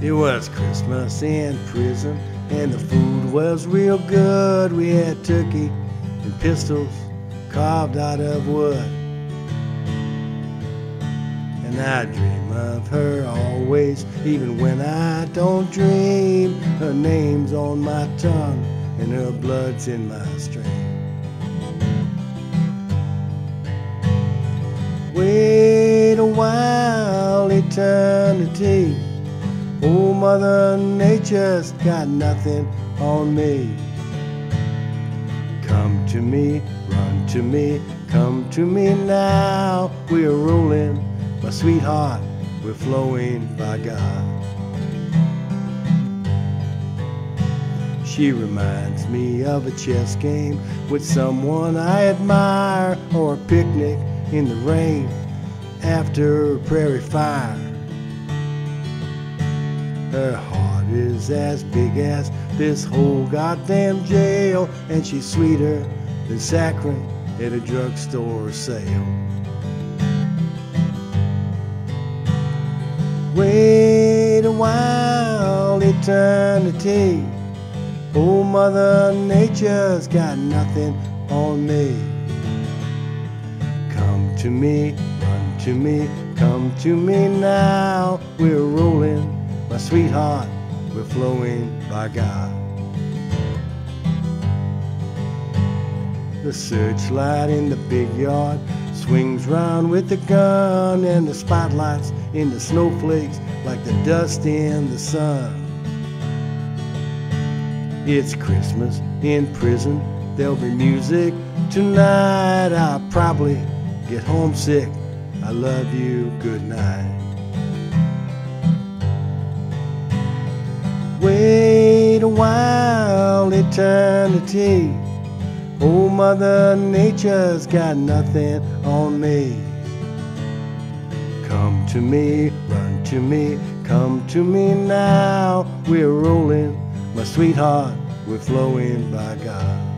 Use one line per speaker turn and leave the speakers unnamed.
It was Christmas in prison, and the food was real good. We had turkey and pistols carved out of wood. And I dream of her always, even when I don't dream. Her name's on my tongue, and her blood's in my stream. Wait a while, eternity. Oh, Mother Nature's got nothing on me. Come to me, run to me, come to me now. We're rolling, my sweetheart, we're flowing by God. She reminds me of a chess game with someone I admire, or a picnic in the rain after a prairie fire. Her heart is as big as this whole goddamn jail, and she's sweeter than saccharin at a drugstore sale. Wait a while, eternity. Oh, Mother Nature's got nothing on me. Come to me, run to me, come to me now. We're rolling sweetheart, we're flowing by God. The searchlight in the big yard swings round with the gun, and the spotlights in the snowflakes like the dust in the sun. It's Christmas in prison, there'll be music tonight. I'll probably get homesick. I love you, good night. A while, eternity. Oh, Mother Nature's got nothing on me. Come to me, run to me, come to me now. We're rolling, my sweetheart, we're flowing by God.